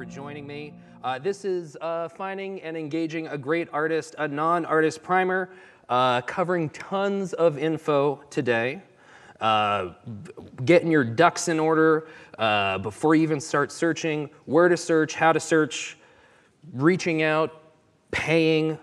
for joining me. Uh, this is uh, Finding and Engaging a Great Artist, a non-artist primer, uh, covering tons of info today. Uh, getting your ducks in order uh, before you even start searching, where to search, how to search, reaching out, paying,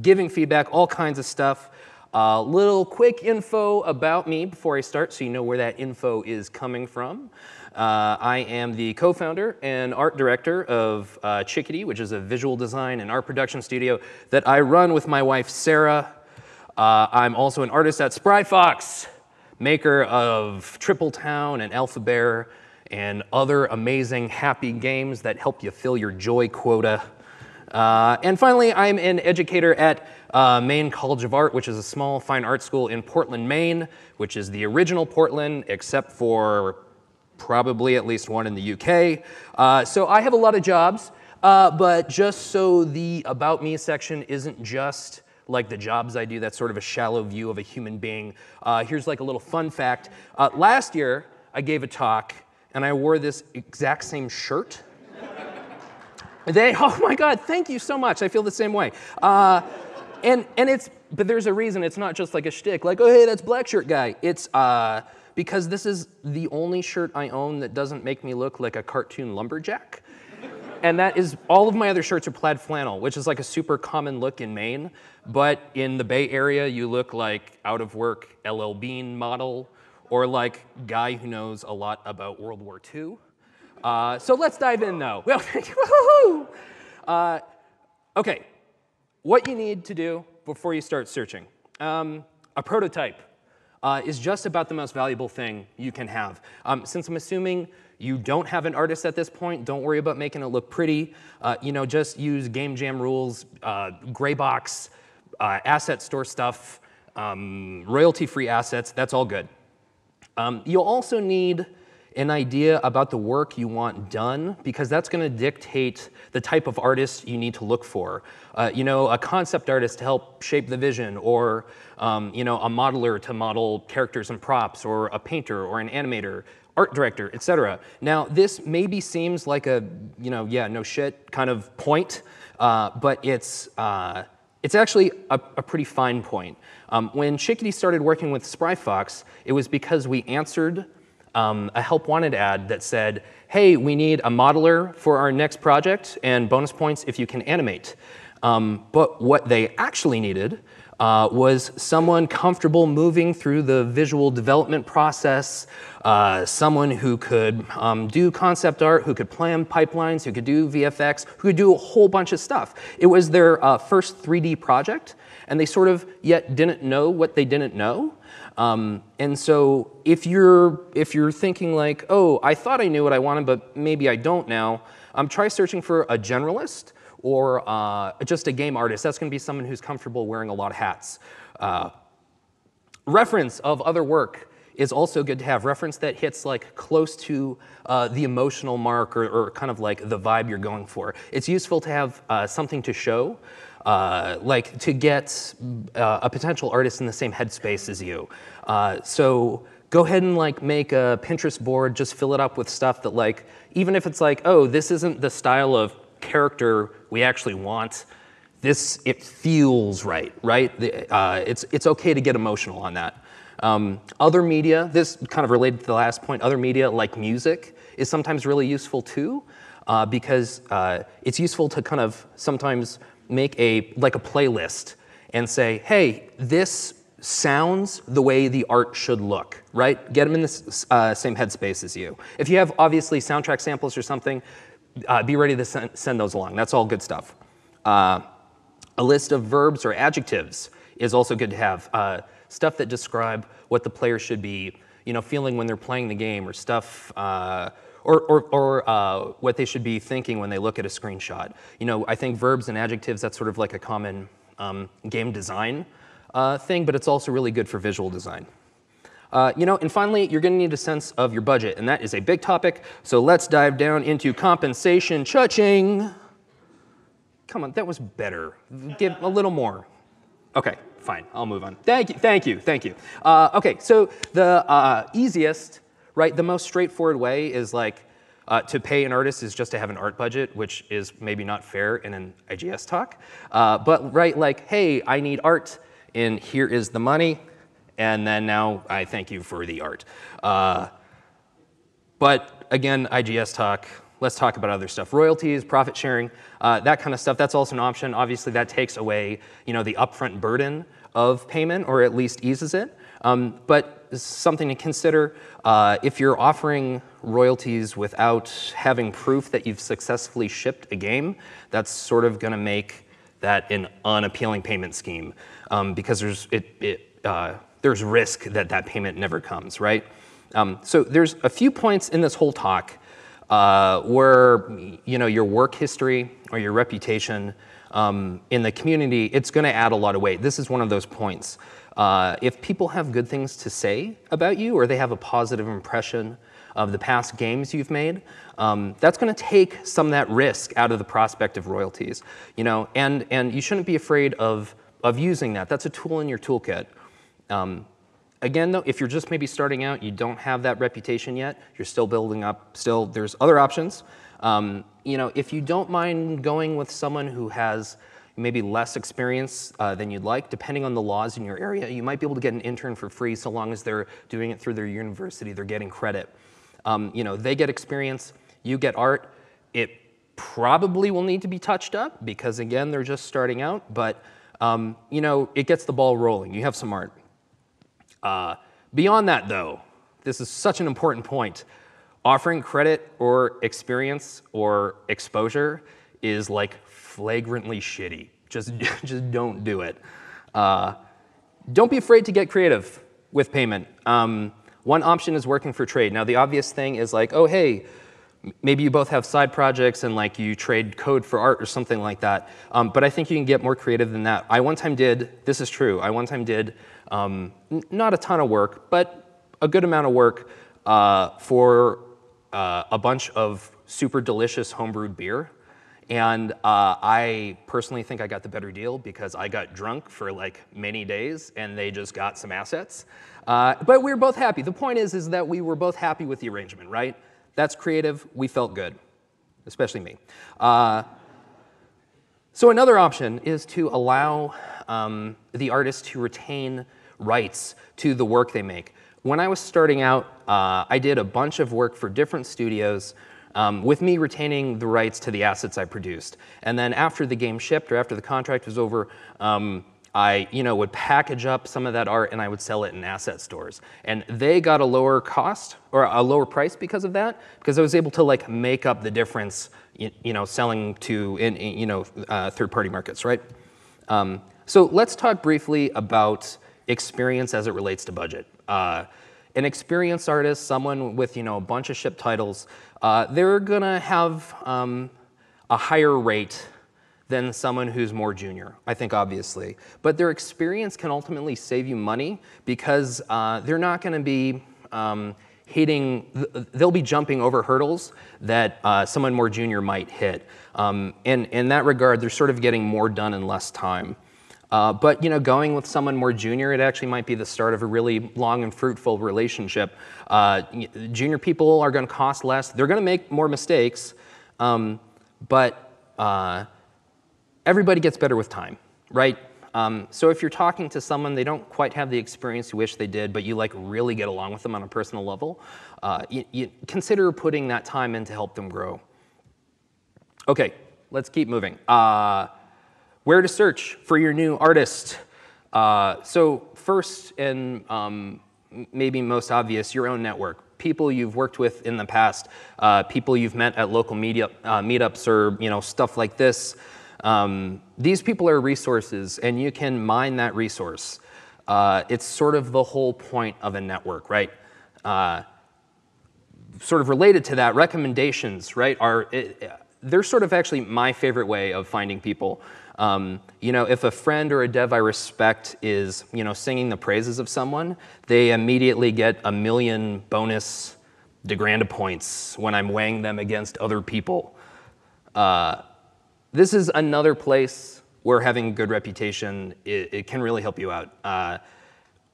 giving feedback, all kinds of stuff. A little quick info about me before I start so you know where that info is coming from. Uh, I am the co-founder and art director of uh, Chickadee, which is a visual design and art production studio that I run with my wife, Sarah. Uh, I'm also an artist at Spry Fox, maker of Triple Town and Alphabear and other amazing happy games that help you fill your joy quota. Uh, and finally, I'm an educator at uh, Maine College of Art, which is a small fine art school in Portland, Maine, which is the original Portland, except for probably at least one in the UK. Uh, so I have a lot of jobs, uh, but just so the About Me section isn't just like the jobs I do, that's sort of a shallow view of a human being. Uh, here's like a little fun fact. Uh, last year, I gave a talk and I wore this exact same shirt. they, oh my God, thank you so much. I feel the same way. Uh, and, and it's, but there's a reason it's not just like a shtick, like, oh, hey, that's black shirt guy. It's, uh, because this is the only shirt I own that doesn't make me look like a cartoon lumberjack. and that is, all of my other shirts are plaid flannel, which is like a super common look in Maine. But in the Bay Area, you look like out of work LL Bean model or like guy who knows a lot about World War II. Uh, so let's dive in though. uh, okay, what you need to do before you start searching. Um, a prototype uh, is just about the most valuable thing you can have. Um, since I'm assuming you don't have an artist at this point, don't worry about making it look pretty. Uh, you know, just use game jam rules, uh, gray box, uh, asset store stuff, um, royalty-free assets, that's all good. Um, you'll also need an idea about the work you want done because that's going to dictate the type of artist you need to look for. Uh, you know, a concept artist to help shape the vision, or um, you know, a modeler to model characters and props, or a painter, or an animator, art director, etc. Now, this maybe seems like a you know, yeah, no shit kind of point, uh, but it's uh, it's actually a, a, pretty fine point. Um, when Chickadee started working with Spry Fox, it was because we answered um, a help wanted ad that said, hey, we need a modeler for our next project and bonus points if you can animate. Um, but what they actually needed uh, was someone comfortable moving through the visual development process, uh, someone who could um, do concept art, who could plan pipelines, who could do VFX, who could do a whole bunch of stuff. It was their uh, first 3D project, and they sort of yet didn't know what they didn't know. Um, and so if you're, if you're thinking like, oh, I thought I knew what I wanted, but maybe I don't now, um, try searching for a generalist or uh, just a game artist. That's going to be someone who's comfortable wearing a lot of hats. Uh, reference of other work is also good to have. Reference that hits like close to uh, the emotional mark or, or, kind of like the vibe you're going for. It's useful to have uh, something to show uh, like to get uh, a potential artist in the same headspace as you. Uh, so go ahead and like make a Pinterest board, just fill it up with stuff that like, even if it's like, oh, this isn't the style of character we actually want, this, it feels right, right? Uh, it's, it's okay to get emotional on that. Um, other media, this kind of related to the last point, other media like music is sometimes really useful too, uh, because uh, it's useful to kind of sometimes make a, like a playlist and say, hey, this sounds the way the art should look, right? Get them in the uh, same headspace as you. If you have obviously soundtrack samples or something, uh, be ready to send, send, those along. That's all good stuff. Uh, a list of verbs or adjectives is also good to have. Uh, stuff that describe what the player should be, you know, feeling when they're playing the game or stuff uh, or, or, or uh, what they should be thinking when they look at a screenshot. You know, I think verbs and adjectives, that's sort of like a common um, game design uh, thing, but it's also really good for visual design. Uh, you know, and finally, you're going to need a sense of your budget, and that is a big topic. So let's dive down into compensation. Cha-ching! Come on, that was better. Give a little more. Okay, fine. I'll move on. Thank you, thank you, thank you. Uh, okay, so the uh, easiest right? The most straightforward way is like, uh, to pay an artist is just to have an art budget, which is maybe not fair in an IGS talk. Uh, but right, like, hey, I need art, and here is the money, and then now I thank you for the art. Uh, but again, IGS talk, let's talk about other stuff. Royalties, profit sharing, uh, that kind of stuff, that's also an option. Obviously, that takes away you know, the upfront burden of payment, or at least eases it. Um, but something to consider, uh, if you're offering royalties without having proof that you've successfully shipped a game, that's sort of going to make that an unappealing payment scheme um, because there's, it, it, uh, there's risk that that payment never comes, right? Um, so there's a few points in this whole talk uh, where you know your work history or your reputation um, in the community, it's going to add a lot of weight. This is one of those points. Uh, if people have good things to say about you or they have a positive impression of the past games you've made, um, that's going to take some of that risk out of the prospect of royalties. You know, and and you shouldn't be afraid of of using that. That's a tool in your toolkit. Um, again, though, if you're just maybe starting out, you don't have that reputation yet. You're still building up. Still, there's other options. Um, you know, if you don't mind going with someone who has maybe less experience uh, than you'd like, depending on the laws in your area, you might be able to get an intern for free so long as they're doing it through their university, they're getting credit. Um, you know, they get experience, you get art. It probably will need to be touched up because again, they're just starting out, but um, you know, it gets the ball rolling. You have some art. Uh, beyond that though, this is such an important point. Offering credit or experience or exposure is like flagrantly shitty. Just, just don't do it. Uh, don't be afraid to get creative with payment. Um, one option is working for trade. Now, the obvious thing is like, oh, hey, maybe you both have side projects and like you trade code for art or something like that. Um, but I think you can get more creative than that. I one time did, this is true, I one time did um, not a ton of work, but a good amount of work uh, for uh, a bunch of super delicious homebrewed beer. And uh, I personally think I got the better deal because I got drunk for like many days and they just got some assets. Uh, but we were both happy. The point is, is that we were both happy with the arrangement, right? That's creative. We felt good, especially me. Uh, so another option is to allow um, the artist to retain rights to the work they make. When I was starting out, uh, I did a bunch of work for different studios um, with me retaining the rights to the assets I produced. And then after the game shipped or after the contract was over, um, I you know, would package up some of that art and I would sell it in asset stores. And they got a lower cost or a lower price because of that, because I was able to like make up the difference, you, you know, selling to in, in you know, uh, third-party markets, right? Um, so let's talk briefly about experience as it relates to budget. Uh, an experienced artist, someone with you know a bunch of ship titles, uh, they're gonna have um, a higher rate than someone who's more junior, I think obviously. But their experience can ultimately save you money because uh, they're not gonna be um, hitting, they'll be jumping over hurdles that uh, someone more junior might hit. Um, and in that regard, they're sort of getting more done in less time. Uh, but you know, going with someone more junior, it actually might be the start of a really long and fruitful relationship. Uh, junior people are going to cost less. They're going to make more mistakes, um, but uh, everybody gets better with time, right? Um, so if you're talking to someone, they don't quite have the experience you wish they did, but you like really get along with them on a personal level, uh, you, you consider putting that time in to help them grow. Okay, let's keep moving. Uh, where to search for your new artist. Uh, so first and um, maybe most obvious, your own network. People you've worked with in the past, uh, people you've met at local media, uh, meetups or you know stuff like this. Um, these people are resources, and you can mine that resource. Uh, it's sort of the whole point of a network, right? Uh, sort of related to that, recommendations, right, are it, they're sort of actually my favorite way of finding people. Um, you know, if a friend or a dev I respect is, you know, singing the praises of someone, they immediately get a million bonus deGrandis points when I'm weighing them against other people. Uh, this is another place where having a good reputation, it, it, can really help you out. Uh,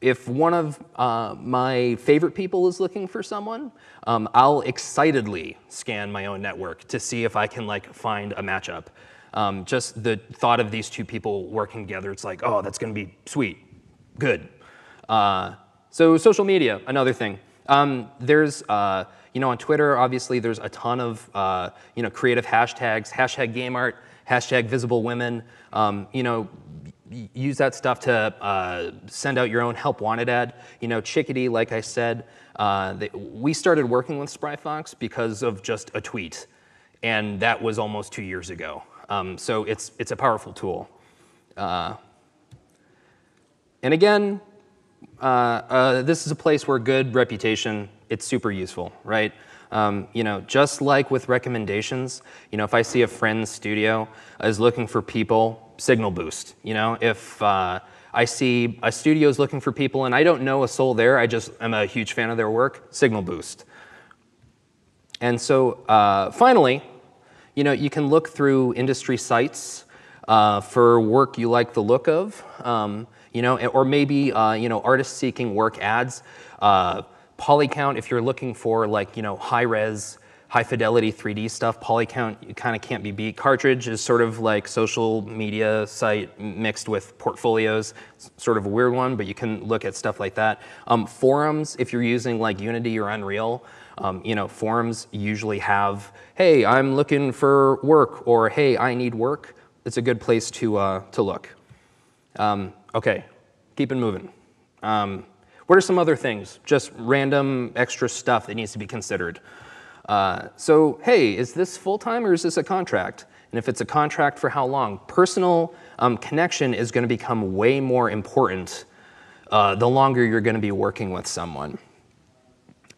if one of uh, my favorite people is looking for someone, um, I'll excitedly scan my own network to see if I can like find a matchup. Um, just the thought of these two people working together, it's like, oh, that's going to be sweet, good. Uh, so social media, another thing. Um, there's, uh, you know, on Twitter, obviously, there's a ton of, uh, you know, creative hashtags, hashtag game art, hashtag visible women. Um, you know, use that stuff to uh, send out your own help wanted ad. You know, Chickadee, like I said, uh, they, we started working with Spry Fox because of just a tweet, and that was almost two years ago. Um, so it's, it's a powerful tool. Uh, and again, uh, uh, this is a place where good reputation, it's super useful, right? Um, you know, just like with recommendations, you know, if I see a friend's studio is looking for people, signal boost. You know, if uh, I see a studio is looking for people and I don't know a soul there, I just am a huge fan of their work, signal boost. And so uh, finally, you know, you can look through industry sites uh, for work you like the look of, um, you know, or maybe, uh, you know, artists seeking work ads. Uh, Polycount, if you're looking for like, you know, high res, high fidelity 3D stuff, Polycount you kind of can't be beat. Cartridge is sort of like social media site mixed with portfolios, it's sort of a weird one, but you can look at stuff like that. Um, forums, if you're using like Unity or Unreal, um, you know, forums usually have, hey, I'm looking for work, or hey, I need work. It's a good place to, uh, to look. Um, okay, keep it moving. Um, what are some other things? Just random extra stuff that needs to be considered. Uh, so, hey, is this full time or is this a contract? And if it's a contract, for how long? Personal um, connection is going to become way more important uh, the longer you're going to be working with someone.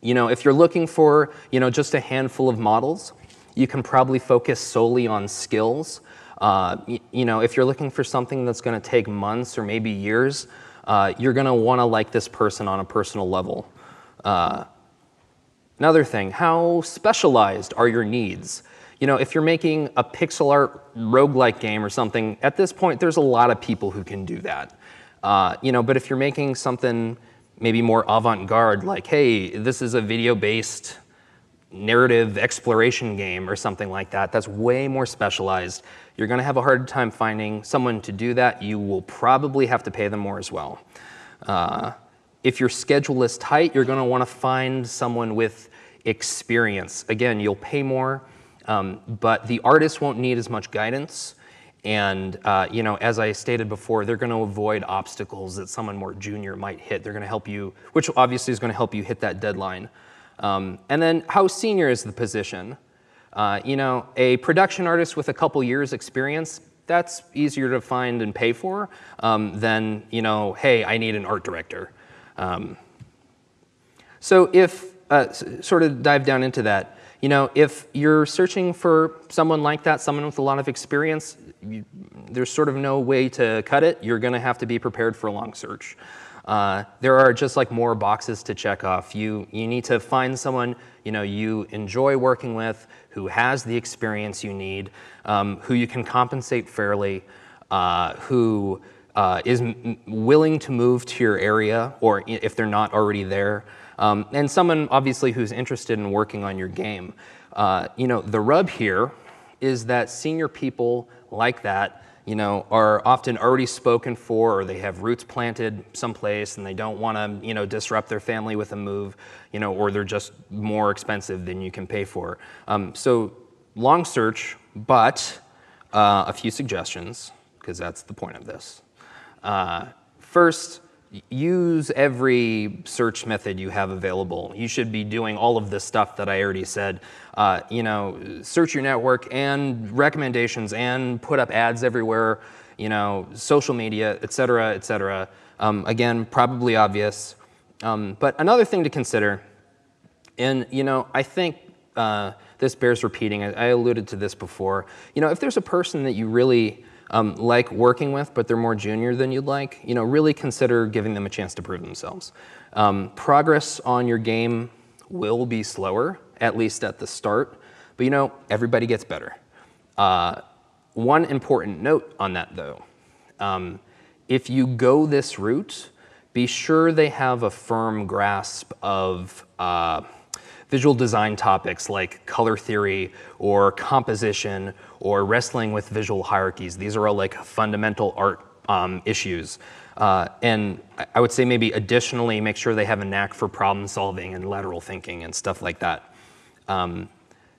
You know, if you're looking for, you know, just a handful of models, you can probably focus solely on skills. Uh, you, you know, if you're looking for something that's going to take months or maybe years, uh, you're going to want to like this person on a personal level. Uh, another thing, how specialized are your needs? You know, if you're making a pixel art roguelike game or something, at this point, there's a lot of people who can do that. Uh, you know, but if you're making something maybe more avant-garde, like, hey, this is a video-based narrative exploration game or something like that, that's way more specialized. You're gonna have a hard time finding someone to do that. You will probably have to pay them more as well. Uh, if your schedule is tight, you're gonna wanna find someone with experience. Again, you'll pay more, um, but the artist won't need as much guidance. And uh, you know, as I stated before, they're going to avoid obstacles that someone more junior might hit. They're going to help you, which obviously is going to help you hit that deadline. Um, and then, how senior is the position? Uh, you know, a production artist with a couple years experience, that's easier to find and pay for um, than, you know, hey, I need an art director. Um, so if, uh, sort of dive down into that, you know, if you're searching for someone like that, someone with a lot of experience, you, there's sort of no way to cut it. You're going to have to be prepared for a long search. Uh, there are just like more boxes to check off. You, you need to find someone you, know, you enjoy working with, who has the experience you need, um, who you can compensate fairly, uh, who uh, is willing to move to your area, or if they're not already there, um, and someone obviously who's interested in working on your game. Uh, you know, the rub here is that senior people like that you know, are often already spoken for or they have roots planted someplace and they don't want to, you know, disrupt their family with a move, you know, or they're just more expensive than you can pay for. Um, so long search, but uh, a few suggestions, because that's the point of this. Uh, first, use every search method you have available. You should be doing all of this stuff that I already said. Uh, you know, search your network and recommendations and put up ads everywhere, you know, social media, et cetera, et cetera. Um, again, probably obvious. Um, but another thing to consider, and you know, I think uh, this bears repeating, I, I alluded to this before. You know, if there's a person that you really um, like working with, but they're more junior than you'd like, you know, really consider giving them a chance to prove themselves. Um, progress on your game will be slower, at least at the start, but you know, everybody gets better. Uh, one important note on that though, um, if you go this route, be sure they have a firm grasp of uh, visual design topics like color theory or composition or wrestling with visual hierarchies. These are all like fundamental art um, issues. Uh, and I would say maybe additionally make sure they have a knack for problem solving and lateral thinking and stuff like that. Um,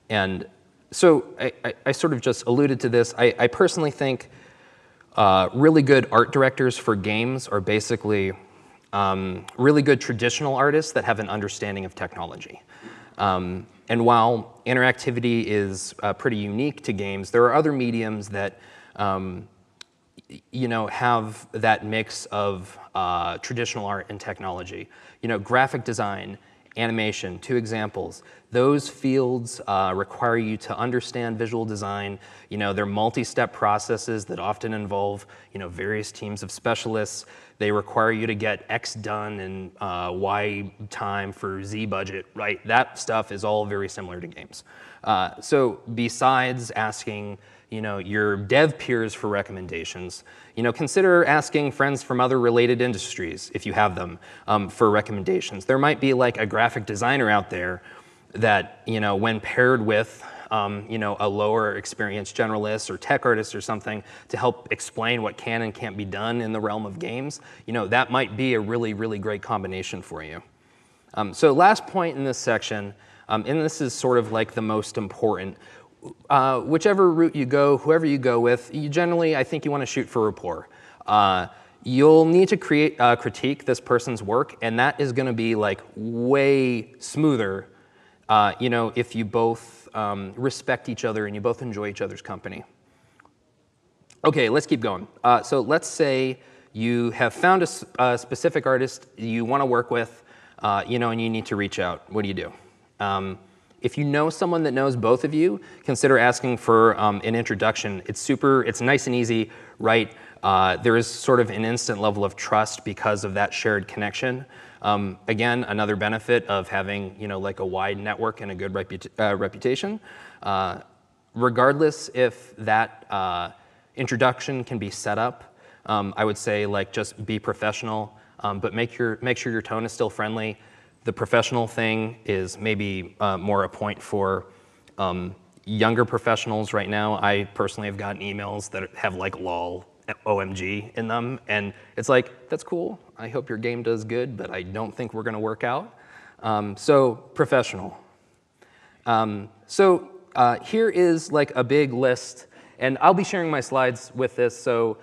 and so I, I, I, sort of just alluded to this. I, I personally think uh, really good art directors for games are basically um, really good traditional artists that have an understanding of technology. Um, and while interactivity is uh, pretty unique to games, there are other mediums that um, you know, have that mix of uh, traditional art and technology. You know, graphic design, animation, two examples. Those fields uh, require you to understand visual design. You know, they're multi-step processes that often involve, you know, various teams of specialists. They require you to get X done in uh, Y time for Z budget, right? That stuff is all very similar to games. Uh, so besides asking, you know, your dev peers for recommendations. You know, consider asking friends from other related industries, if you have them, um, for recommendations. There might be like a graphic designer out there that, you know, when paired with um, you know, a lower experienced generalist or tech artist or something to help explain what can and can't be done in the realm of games, you know, that might be a really, really great combination for you. Um, so last point in this section, um, and this is sort of like the most important, uh, whichever route you go, whoever you go with, you generally, I think you want to shoot for rapport. Uh, you'll need to create uh, critique this person's work, and that is going to be like way smoother, uh, you know, if you both um, respect each other and you both enjoy each other's company. Okay, let's keep going. Uh, so let's say you have found a, a specific artist you want to work with, uh, you know, and you need to reach out. What do you do? Um, if you know someone that knows both of you, consider asking for um, an introduction. It's super, it's nice and easy, right? Uh, there is sort of an instant level of trust because of that shared connection. Um, again, another benefit of having, you know, like a wide network and a good uh, reputation. Uh, regardless if that uh, introduction can be set up, um, I would say like just be professional, um, but make, your, make sure your tone is still friendly. The professional thing is maybe uh, more a point for um, younger professionals right now. I personally have gotten emails that have like lol, OMG in them, and it's like, that's cool. I hope your game does good, but I don't think we're gonna work out. Um, so professional. Um, so uh, here is like a big list, and I'll be sharing my slides with this, so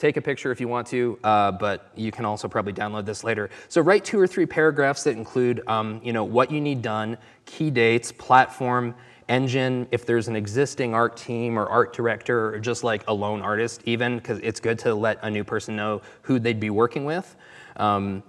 Take a picture if you want to, uh, but you can also probably download this later. So write two or three paragraphs that include um, you know, what you need done, key dates, platform, engine, if there's an existing art team or art director or just like a lone artist even, because it's good to let a new person know who they'd be working with. Um,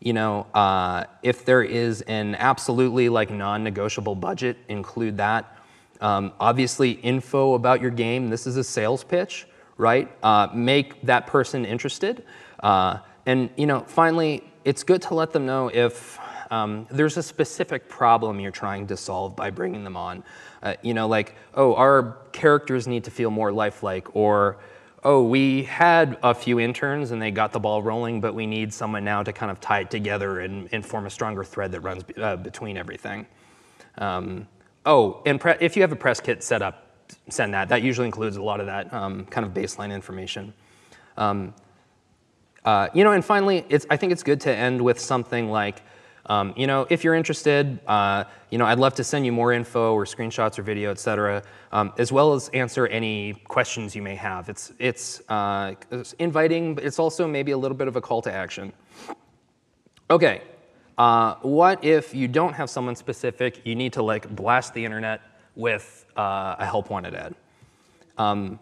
you know, uh, if there is an absolutely like non-negotiable budget, include that. Um, obviously, info about your game. This is a sales pitch right? Uh, make that person interested. Uh, and you know, finally, it's good to let them know if um, there's a specific problem you're trying to solve by bringing them on. Uh, you know, like, oh, our characters need to feel more lifelike, or oh, we had a few interns and they got the ball rolling, but we need someone now to kind of tie it together and, and form a stronger thread that runs uh, between everything. Um, oh, and if you have a press kit set up, send that. That usually includes a lot of that um, kind of baseline information. Um, uh, you know, and finally, I think it's good to end with something like, um, you know, if you're interested, uh, you know, I'd love to send you more info or screenshots or video, et cetera, um, as well as answer any questions you may have. It's, it's, uh, it's, inviting, but it's also maybe a little bit of a call to action. Okay, uh, what if you don't have someone specific, you need to like blast the internet with uh, a help wanted ad. Um,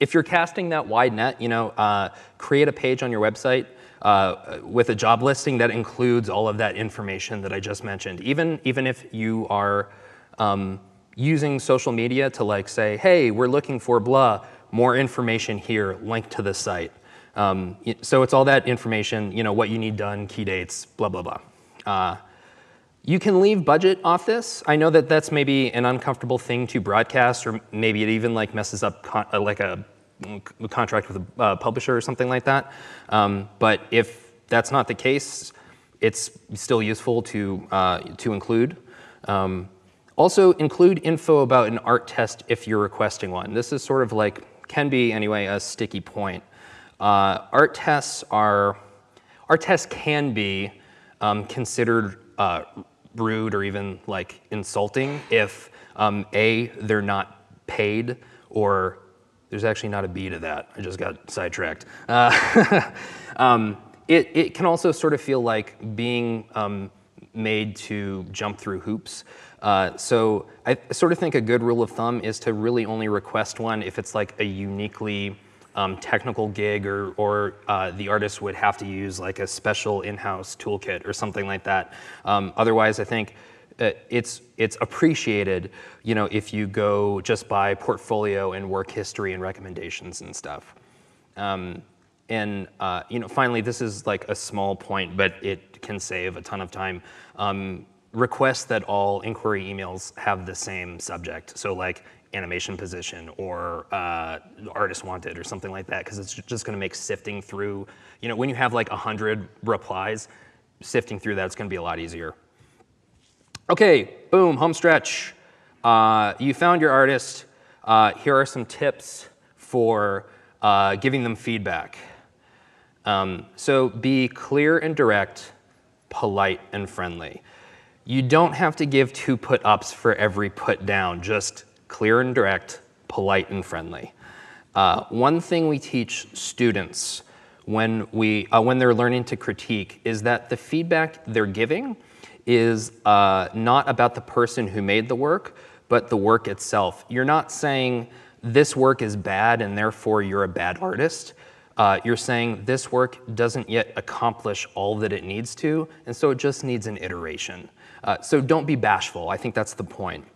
if you're casting that wide net, you know, uh, create a page on your website uh, with a job listing that includes all of that information that I just mentioned. Even, even if you are um, using social media to like say, hey, we're looking for blah, more information here, link to the site. Um, so it's all that information, you know, what you need done, key dates, blah, blah, blah. Uh, you can leave budget off this. I know that that's maybe an uncomfortable thing to broadcast, or maybe it even like messes up uh, like a, a, contract with a uh, publisher or something like that. Um, but if that's not the case, it's still useful to, uh, to include. Um, also, include info about an art test if you're requesting one. This is sort of like, can be anyway, a sticky point. Uh, art tests are, art tests can be um, considered uh, rude or even like insulting if um, A, they're not paid or there's actually not a B to that. I just got sidetracked. Uh, um, it, it, can also sort of feel like being um, made to jump through hoops. Uh, so I sort of think a good rule of thumb is to really only request one if it's like a uniquely um, technical gig or, or uh, the artist would have to use like a special in-house toolkit or something like that. Um, otherwise, I think it's, it's appreciated you know, if you go just by portfolio and work history and recommendations and stuff. Um, and uh, you know, finally, this is like a small point, but it can save a ton of time. Um, request that all inquiry emails have the same subject. So like animation position or uh, artist wanted or something like that, because it's just going to make sifting through, you know, when you have like 100 replies, sifting through that's going to be a lot easier. Okay, boom, home stretch. Uh, you found your artist. Uh, here are some tips for uh, giving them feedback. Um, so be clear and direct, polite and friendly. You don't have to give two put ups for every put down, just clear and direct, polite and friendly. Uh, one thing we teach students when, we, uh, when they're learning to critique is that the feedback they're giving is uh, not about the person who made the work, but the work itself. You're not saying this work is bad and therefore you're a bad artist. Uh, you're saying this work doesn't yet accomplish all that it needs to, and so it just needs an iteration. Uh, so don't be bashful. I think that's the point.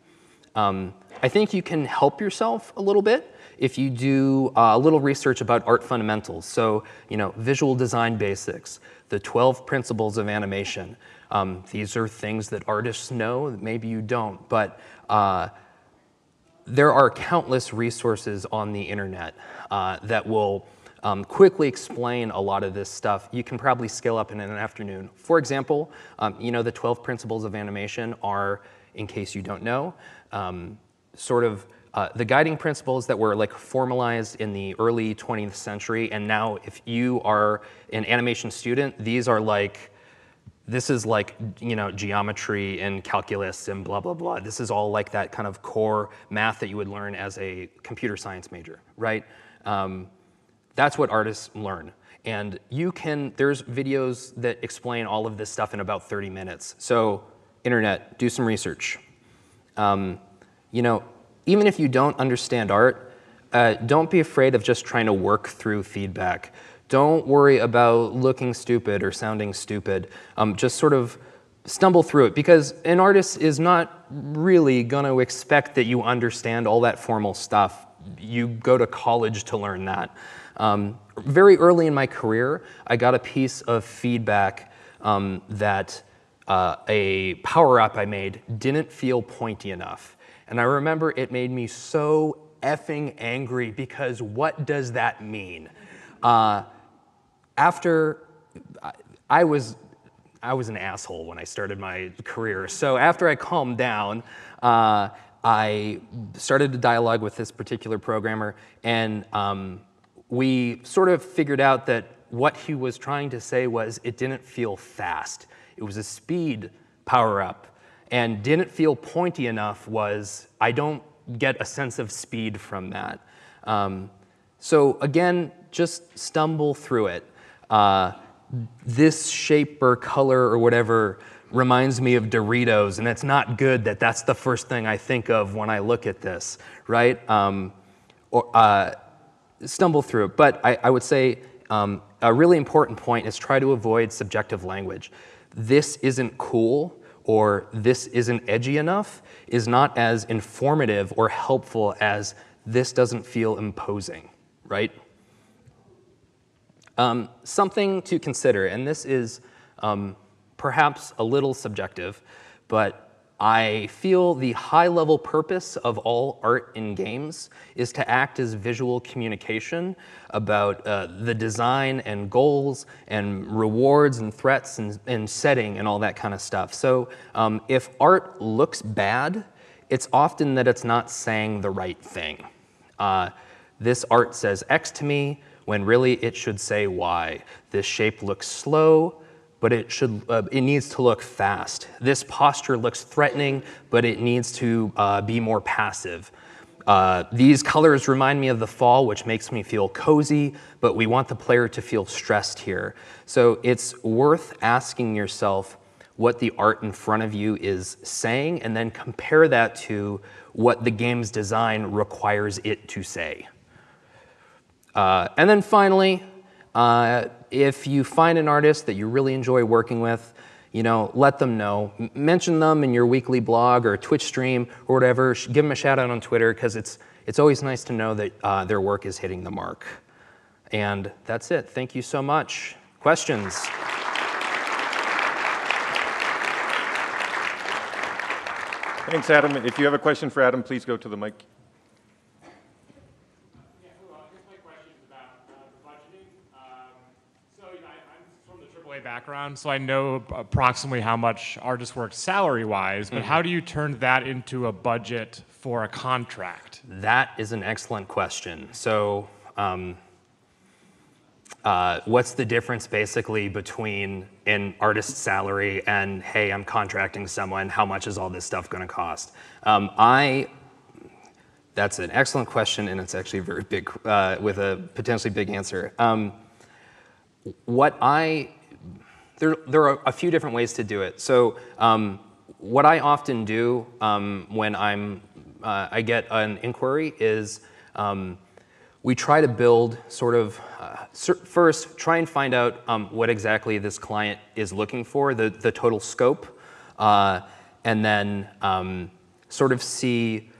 Um, I think you can help yourself a little bit if you do uh, a little research about art fundamentals. So, you know, visual design basics, the 12 principles of animation. Um, these are things that artists know, maybe you don't, but uh, there are countless resources on the internet uh, that will um, quickly explain a lot of this stuff. You can probably scale up in an afternoon. For example, um, you know, the 12 principles of animation are, in case you don't know, um, sort of uh, the guiding principles that were like formalized in the early 20th century. And now if you are an animation student, these are like, this is like, you know, geometry and calculus and blah, blah, blah. This is all like that kind of core math that you would learn as a computer science major, right? Um, that's what artists learn. And you can, there's videos that explain all of this stuff in about 30 minutes. So internet, do some research. Um, you know, even if you don't understand art, uh, don't be afraid of just trying to work through feedback. Don't worry about looking stupid or sounding stupid. Um, just sort of stumble through it because an artist is not really going to expect that you understand all that formal stuff. You go to college to learn that. Um, very early in my career, I got a piece of feedback um, that uh, a power up I made didn't feel pointy enough. And I remember it made me so effing angry because what does that mean? Uh, after I was, I was an asshole when I started my career. So after I calmed down, uh, I started a dialogue with this particular programmer, and um, we sort of figured out that what he was trying to say was it didn't feel fast. It was a speed power up and didn't feel pointy enough was I don't get a sense of speed from that. Um, so again, just stumble through it. Uh, this shape or color or whatever reminds me of Doritos, and it's not good that that's the first thing I think of when I look at this, right? Um, or, uh, stumble through it. But I, I would say um, a really important point is try to avoid subjective language. This isn't cool or this isn't edgy enough is not as informative or helpful as this doesn't feel imposing, right? Um, something to consider, and this is um, perhaps a little subjective, but I feel the high level purpose of all art in games is to act as visual communication about uh, the design and goals and rewards and threats and, and, setting and all that kind of stuff. So um, if art looks bad, it's often that it's not saying the right thing. Uh, this art says X to me when really it should say why. This shape looks slow but it, should, uh, it needs to look fast. This posture looks threatening, but it needs to uh, be more passive. Uh, these colors remind me of the fall, which makes me feel cozy, but we want the player to feel stressed here. So it's worth asking yourself what the art in front of you is saying, and then compare that to what the game's design requires it to say. Uh, and then finally, uh, if you find an artist that you really enjoy working with, you know, let them know. M mention them in your weekly blog or Twitch stream or whatever. Give them a shout out on Twitter because it's, it's always nice to know that uh, their work is hitting the mark. And that's it. Thank you so much. Questions? Thanks, Adam. If you have a question for Adam, please go to the mic. Background, so I know approximately how much artists work salary-wise, but mm-hmm. how do you turn that into a budget for a contract? That is an excellent question. So, um, uh, what's the difference basically between an artist's salary and, hey, I'm contracting someone, how much is all this stuff gonna cost? Um, I that's an excellent question, and it's actually very big, uh, with a potentially big answer. Um, what I there, there are a few different ways to do it. So um, what I often do um, when I'm, uh, I get an inquiry is um, we try to build sort of, uh, first try and find out um, what exactly this client is looking for, the, the total scope, uh, and then um, sort of see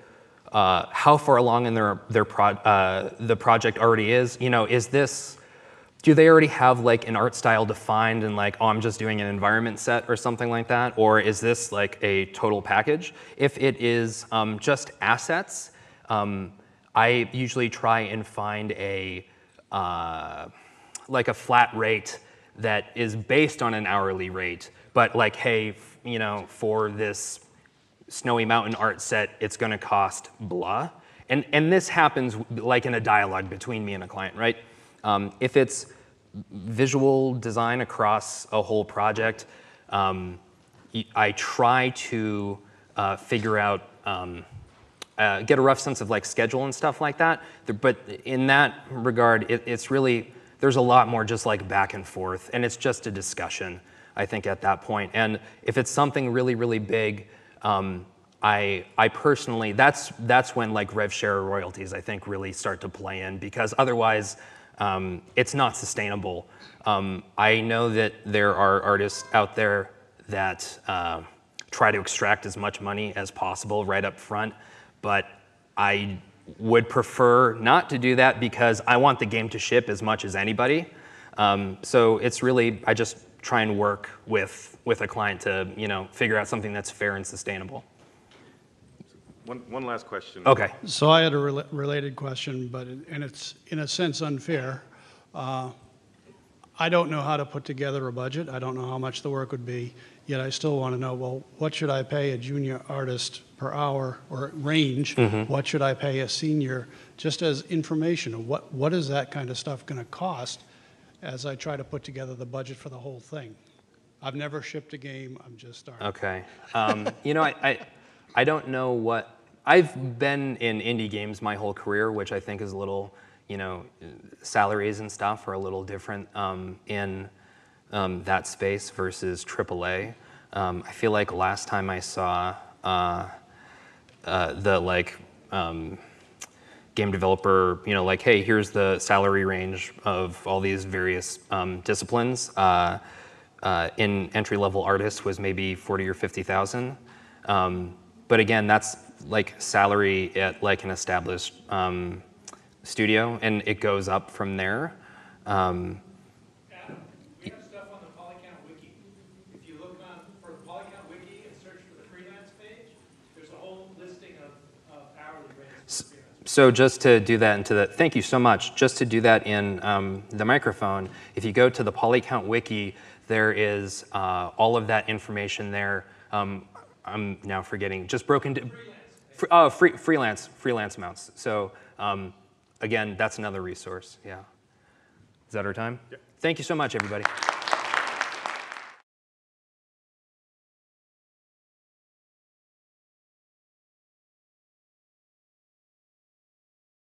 uh, how far along in their, their pro uh, the project already is. You know, is this, do they already have like an art style defined and like, oh, I'm just doing an environment set or something like that? Or is this like a total package? If it is um, just assets, um, I usually try and find a, uh, like a flat rate that is based on an hourly rate, but like, hey, you know, for this Snowy Mountain art set, it's gonna cost blah. And, and this happens like in a dialogue between me and a client, right? Um, if it's visual design across a whole project, um, I try to uh, figure out, um, uh, get a rough sense of like schedule and stuff like that. But in that regard, it, it's really, there's a lot more just like back and forth, and it's just a discussion, I think, at that point. And if it's something really, really big, um, I, I personally, that's, that's when like rev share royalties, I think, really start to play in because otherwise, um, it's not sustainable. Um, I know that there are artists out there that uh, try to extract as much money as possible right up front, but I would prefer not to do that because I want the game to ship as much as anybody. Um, so it's really, I just try and work with, with a client to you know, figure out something that's fair and sustainable. One, one last question. Okay. So I had a rela related question, but it, and it's in a sense unfair. Uh, I don't know how to put together a budget. I don't know how much the work would be. Yet I still want to know. Well, what should I pay a junior artist per hour or range? Mm -hmm. What should I pay a senior? Just as information what what is that kind of stuff going to cost? As I try to put together the budget for the whole thing. I've never shipped a game. I'm just starting. Okay. Um, you know, I, I I don't know what I've been in indie games my whole career, which I think is a little, you know, salaries and stuff are a little different um, in um, that space versus AAA. Um, I feel like last time I saw uh, uh, the like um, game developer, you know, like, hey, here's the salary range of all these various um, disciplines. Uh, uh, in entry level artists was maybe 40 or 50,000. Um, but again, that's like salary at like an established um, studio, and it goes up from there. Adam, we have stuff on the Polycount Wiki. If you look on for the Polycount Wiki and search for the freelance page, there's a whole listing of, of hourly rates. So just to do that into the, thank you so much. Just to do that in um, the microphone, if you go to the Polycount Wiki, there is uh, all of that information there. Um, I'm now forgetting, just broken, to, fr- uh, free, freelance, freelance amounts. So um, again, that's another resource, yeah. Is that our time? Thank you so much, everybody.